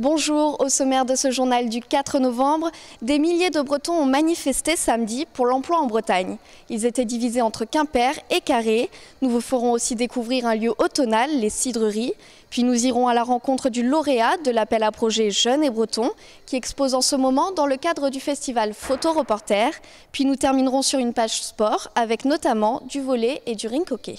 Bonjour, au sommaire de ce journal du 4 novembre, des milliers de Bretons ont manifesté samedi pour l'emploi en Bretagne. Ils étaient divisés entre Quimper et Carré. Nous vous ferons aussi découvrir un lieu automnal, les cidreries. Puis nous irons à la rencontre du lauréat de l'appel à projet Jeunes et Bretons, qui expose en ce moment dans le cadre du festival Photo Reporter. Puis nous terminerons sur une page sport avec notamment du volet et du ring hockey.